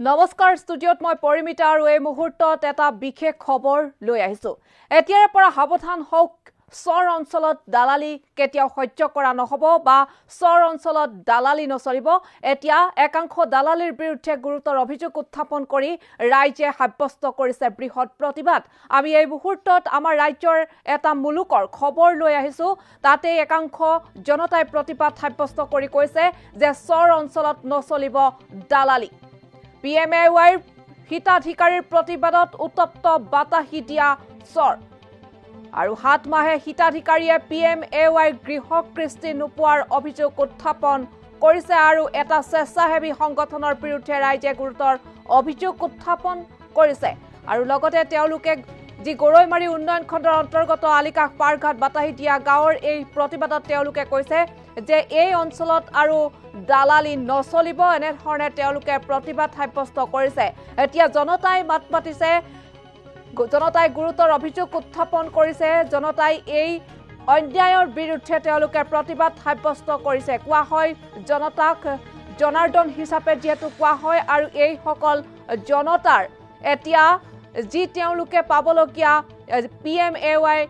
নমস্কাৰ ষ্টুডিঅ'ত মই পৰিমিতা আৰু এই মুহূৰ্তত এটা বিশেষ খবৰ লৈ আহিছো। এতিয়াৰে পৰা সাৱধান হওক চৰ অঞ্চলত দালালি কেতিয়াও সহ্য কৰা নহ'ব বা চৰ অঞ্চলত দালালি নচলিব। এতিয়া একাংশ দালালিৰ বিৰুদ্ধে গুৰুতৰ অভিযোগ উত্থাপন কৰি ৰাইজে সাব্যস্ত কৰিছে বৃহৎ প্ৰতিবাদ। আমি এই মুহূৰ্তত আমাৰ ৰাজ্যৰ এটা মুলুকৰ খবৰ লৈ আহিছো। তাতে একাংশ জনতাই প্ৰতিবাদ সাব্যস্ত কৰি কৈছে যে চৰ অঞ্চলত নচলিব দালালি। পি এম এ ৱাইৰ হিতাধিকাৰীৰ প্ৰতিবাদত উত্তপ্ত বাতাহী দিয়া চৰ। আৰু সাত মাহে হিতাধিকাৰীয়ে পি এম এ ৱাইৰ গৃহ কৃষ্টি নোপোৱাৰ অভিযোগ উত্থাপন কৰিছে আৰু এটা স্বেচ্ছাসেৱী সংগঠনৰ বিৰুদ্ধে ৰাইজে গুৰুতৰ অভিযোগ উত্থাপন কৰিছে। আৰু লগতে তেওঁলোকে যি গৰৈমাৰী উন্নয়ন খণ্ডৰ অন্তৰ্গত আলিকাষ পাৰঘাট বাতাহী দিয়া গাঁৱৰ এই প্ৰতিবাদত তেওঁলোকে কৈছে যে এই অঞ্চলত আৰু দালালি নচলিব এনেধৰণে তেওঁলোকে প্ৰতিবাদ সাব্যস্ত কৰিছে। এতিয়া জনতাই মাত মাতিছে জনতাই গুৰুতৰ অভিযোগ উত্থাপন কৰিছে জনতাই এই অন্যায়ৰ বিৰুদ্ধে তেওঁলোকে প্ৰতিবাদ সাব্যস্ত কৰিছে। কোৱা হয় জনতাক জনাৰ্দন হিচাপে যিহেতু কোৱা হয় আৰু এইসকল জনতাৰ এতিয়া যি তেওঁলোকে পাবলগীয়া পি এম এ ৱাই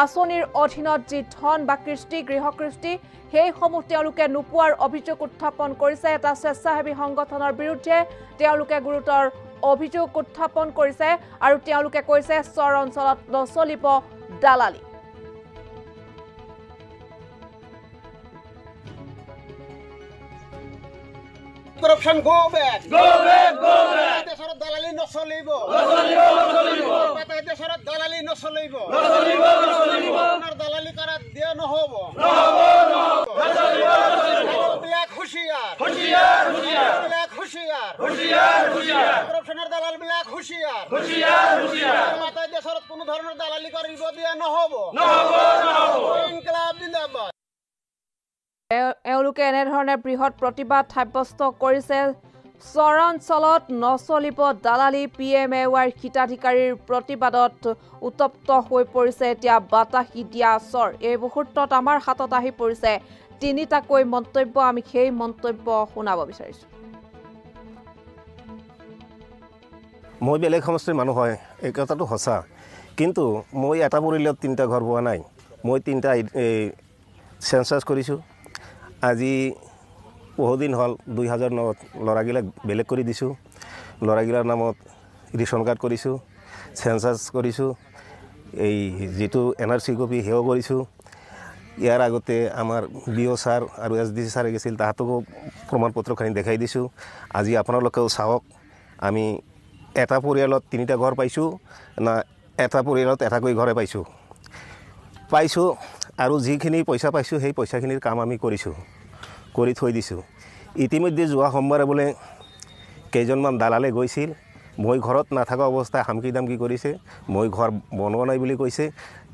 আঁচনিৰ অধীনত যি ধন বা কৃষ্টি গৃহকৃষ্টি সেইসমূহ তেওঁলোকে নোপোৱাৰ অভিযোগ উত্থাপন কৰিছে এটা স্বেচ্ছাসেৱী সংগঠনৰ বিৰুদ্ধে তেওঁলোকে গুৰুতৰ অভিযোগ উত্থাপন কৰিছে আৰু তেওঁলোকে কৈছে চৰ অঞ্চলত নচলিব দালালি corruption go back. Go back, go back. দেশত দালালি নচলিব নচলিব, নচলিব। এটা দালালি নচলিব। আপোনাৰ দালালি কৰাত দিয়া নহ'ব। বিলাক হুঁচিয়াৰ। বিলাক। কৰপশ্যনৰ দালাল বিলাক। মাতাই কোনো ধৰণৰ দালালি কৰিব দিয়া নহ'ব। ইনকলাব জিন্দাবাদ এওঁলোকে এনেধৰণে বৃহৎ প্ৰতিবাদ সাব্যস্ত কৰিছে চৰাঞ্চলত নচলিব দালালি পি এম এ ৱাইৰ হিতাধিকাৰীৰ প্ৰতিবাদত উত্তপ্ত হৈ পৰিছে। এতিয়া বাতাহী দিয়া চৰ। এই মুহূৰ্তত আমাৰ হাতত আহি পৰিছে। তিনিটাকৈ মন্তব্য। আমি সেই মন্তব্য শুনাব বিচাৰিছোঁ। মই বেলেগ সমষ্টিৰ মানুহ হয়। এই কথাটো সঁচা। কিন্তু মই এটা পৰিয়ালত তিনিটা ঘৰ পোৱা নাই। মই তিনিটা এই চেঞ্চাছ কৰিছোঁ। আজি বহুদিন হ'ল দুই হাজাৰ নত ল'ৰাগিলাক বেলেগ কৰি দিছোঁ। ল'ৰাগিলাৰ নামত ৰেচন কাৰ্ড কৰিছোঁ চেঞ্চাছ কৰিছোঁ এই যিটো এন আৰ চি কপি সেয়াও কৰিছোঁ। ইয়াৰ আগতে আমাৰ বি অ' ছাৰ আৰু এছ ডি চি ছাৰে গৈছিল তাহাঁতকো প্ৰমাণ পত্ৰখিনি দেখাই দিছোঁ। আজি আপোনালোকেও চাওক আমি এটা পৰিয়ালত তিনিটা ঘৰ পাইছোঁ না এটা পৰিয়ালত এটাকৈ ঘৰে পাইছোঁ। পাইছোঁ আৰু যিখিনি পইচা পাইছোঁ সেই পইচাখিনিৰ কাম আমি কৰিছোঁ। কৰি থৈ দিছোঁ। ইতিমধ্যে যোৱা সোমবাৰে বোলে কেইজনমান দালালে গৈছিল। মই ঘৰত নাথকা অৱস্থাই হামকি দামকি কৰিছে। মই ঘৰ বনোৱা নাই বুলি কৈছে।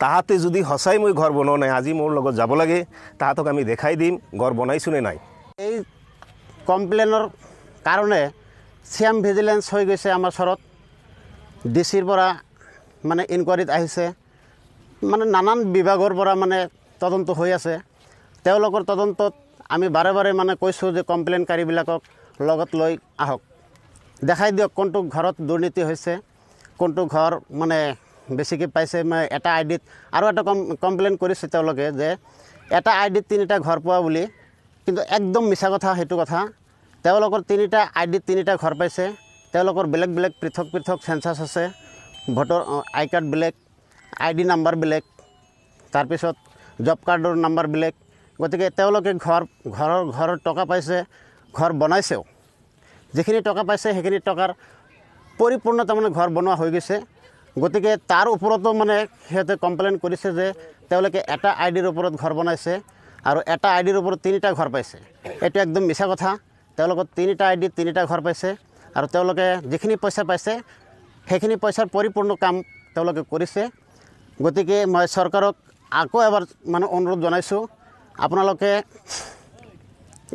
তাহাঁতে যদি সঁচাই মই ঘৰ বনোৱা নাই আজি মোৰ লগত যাব লাগে। তাহাঁতক আমি দেখাই দিম ঘৰ বনাইছোঁ নে নাই। এই কমপ্লেইনৰ কাৰণে চিএম ভিজিলেঞ্চ হৈ গৈছে আমাৰ ওচৰত ডি চিৰ পৰা মানে ইনকুৱাৰীত আহিছে। মানে নানান বিভাগৰ পৰা মানে তদন্ত হৈ আছে। তেওঁলোকৰ তদন্তত আমি বাৰে বাৰে মানে কৈছোঁ যে কমপ্লেইনকাৰীবিলাকক লগত লৈ আহক। দেখাই দিয়ক কোনটো ঘৰত দুৰ্নীতি হৈছে কোনটো ঘৰ মানে বেছিকৈ পাইছে মানে এটা আই ডিত আৰু এটা কম কমপ্লেইন কৰিছে তেওঁলোকে যে এটা আই ডিত তিনিটা ঘৰ পোৱা বুলি কিন্তু একদম মিছা কথা সেইটো কথা। তেওঁলোকৰ তিনিটা আই ডিত তিনিটা ঘৰ পাইছে তেওঁলোকৰ বেলেগ বেলেগ পৃথক পৃথক চেঞ্চাছ আছে ভোটৰ আই কাৰ্ড বেলেগ আই ডি নাম্বাৰ বেলেগ তাৰপিছত জব কাৰ্ডৰ নাম্বাৰ বেলেগ গতিকে তেওঁলোকে ঘৰ ঘৰৰ ঘৰৰ টকা পাইছে ঘৰ বনাইছেও। যিখিনি টকা পাইছে সেইখিনি টকাৰ পৰিপূৰ্ণ তাৰমানে ঘৰ বনোৱা হৈ গৈছে। গতিকে তাৰ ওপৰতো মানে সিহঁতে কমপ্লেইন কৰিছে যে তেওঁলোকে এটা আই ডিৰ ওপৰত ঘৰ বনাইছে আৰু এটা আই ডিৰ ওপৰত তিনিটা ঘৰ পাইছে। এইটো একদম মিছা কথা। তেওঁলোকৰ তিনিটা আই ডিত তিনিটা ঘৰ পাইছে আৰু তেওঁলোকে যিখিনি পইচা পাইছে সেইখিনি পইচাৰ পৰিপূৰ্ণ কাম তেওঁলোকে কৰিছে। গতিকে মই চৰকাৰক আকৌ এবাৰ মানে অনুৰোধ জনাইছোঁ আপোনালোকে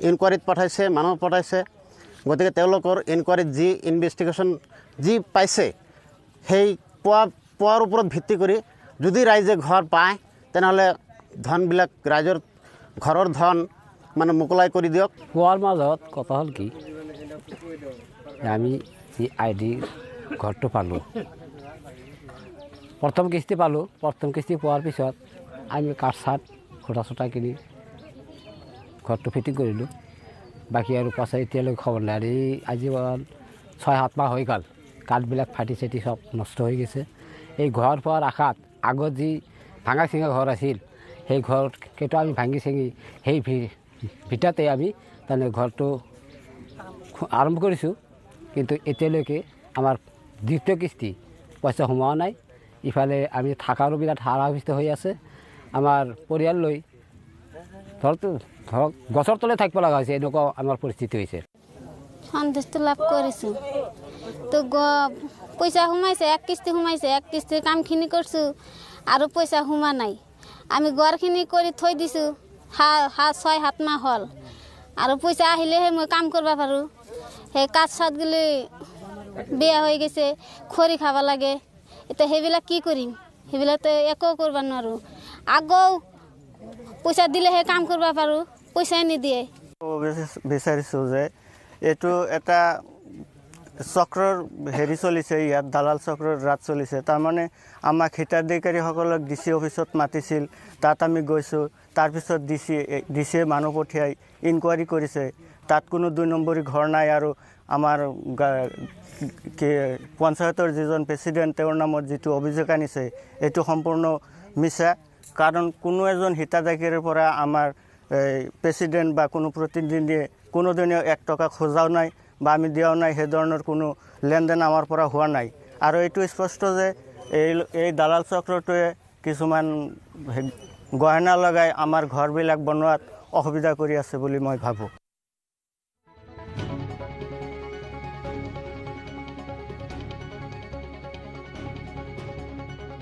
ইনকুৱাৰীত পঠাইছে মানুহ পঠাইছে গতিকে তেওঁলোকৰ ইনকুৱাৰীত যি ইনভেষ্টিগেশ্যন যি পাইছে সেই পোৱা পোৱাৰ ওপৰত ভিত্তি কৰি যদি ৰাইজে ঘৰ পায় তেনেহ'লে ধনবিলাক ৰাইজৰ ঘৰৰ ধন মানে মোকলাই কৰি দিয়ক। কোৱাৰ মাজত কথা হ'ল কি আমি যি আই ডি ঘৰটো পালোঁ প্ৰথম কিস্তি পালোঁ প্ৰথম কিস্তি পোৱাৰ পিছত আমি কাঠ চাঠ খুটা চুটা কিনি ঘৰটো ফিটিং কৰিলোঁ। বাকী আৰু পাছত এতিয়ালৈকে খবৰ নাই। আৰু আজীৱন ছয় সাত মাহ হৈ গ'ল। কাঠবিলাক ফাটি চাটি চব নষ্ট হৈ গৈছে। এই ঘৰ পোৱাৰ আশাত আগত যি ভাঙা চিঙা ঘৰ আছিল সেই ঘৰকেইটা আমি ভাঙি চিঙি সেই ভি- ভিতৰতে আমি তাৰমানে ঘৰটো আৰম্ভ কৰিছোঁ। কিন্তু এতিয়ালৈকে আমাৰ দ্বিতীয় কিস্তি পইচা সোমোৱা নাই। ইফালে আমি থকাৰো বিৰাট হাৰাহস্ত হৈ আছে। আমাৰ পৰিয়াললৈ ধৰক ধৰক গছৰ তলে থাকিব লগা হৈছে এনেকুৱা আমাৰ পৰিস্থিতি হৈছে। সন্তুষ্ট লাভ কৰিছোঁ। তো পইচা সোমাইছে এক কিস্তি সোমাইছে এক কিস্তিৰ কামখিনি কৰিছোঁ আৰু পইচা সোমা নাই। আমি গড়খিনি কৰি থৈ দিছোঁ সা- সাত ছয় সাত মাহ হ'ল। আৰু পইচা আহিলেহে মই কাম কৰিব পাৰোঁ। সেই কাঠ চাঠ গ'লে বেয়া হৈ গৈছে খৰি খাব লাগে। এতিয়া সেইবিলাক কি কৰিম? সেইবিলাকতো একো কৰিব নোৱাৰোঁ। আগৌ পইচা দিলেহে কাম কৰিব পাৰোঁ। পইচাই নিদিয়ে। বিচাৰিছোঁ যে এইটো এটা চক্ৰৰ হেৰি চলিছে ইয়াত দালাল চক্ৰৰ ৰাত চলিছে। তাৰমানে আমাক হিতাধিকাৰীসকলক ডি চি অফিচত মাতিছিল তাত আমি গৈছোঁ তাৰপিছত ডি চি ডি চিয়ে মানুহ পঠিয়াই ইনকুৱাৰী কৰিছে। তাত কোনো দুই নম্বৰী ঘৰ নাই আৰু আমাৰ কি পঞ্চায়তৰ যিজন প্ৰেচিডেণ্ট তেওঁৰ নামত যিটো অভিযোগ আনিছে এইটো সম্পূৰ্ণ মিছা। কাৰণ কোনো এজন হিতাধিকাৰীৰ পৰা আমাৰ প্ৰেচিডেণ্ট বা কোনো প্ৰতিনিধিয়ে কোনোদিনে এক টকা খোজাও নাই বা আমি দিয়াও নাই, সেই ধৰণৰ কোনো লেনদেন আমাৰ পৰা হোৱা নাই। আৰু এইটো স্পষ্ট যে এই এই দালাল চক্ৰটোৱে কিছুমান গহনা লগাই আমাৰ ঘৰবিলাক বনোৱাত অসুবিধা কৰি আছে বুলি মই ভাবোঁ।